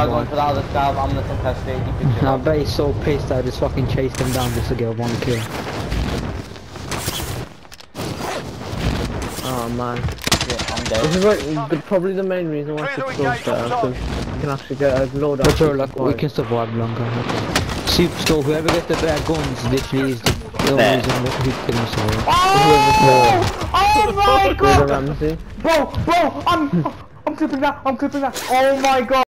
I'm going for the other scab, I'm gonna contest it, you I bet he's so pissed I just fucking chased him down just to get one kill. Oh man. Yeah, I'm This is like the, probably the main reason why it's so bad. you can actually get a loadout. of sure, like, we can survive longer. See, so whoever gets the better guns literally is the, only reason what who can survive. Oh oh, oh! oh my god! Bro, bro, I'm, I'm clipping that, I'm clipping that. Oh my god!